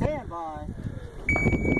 Stand by.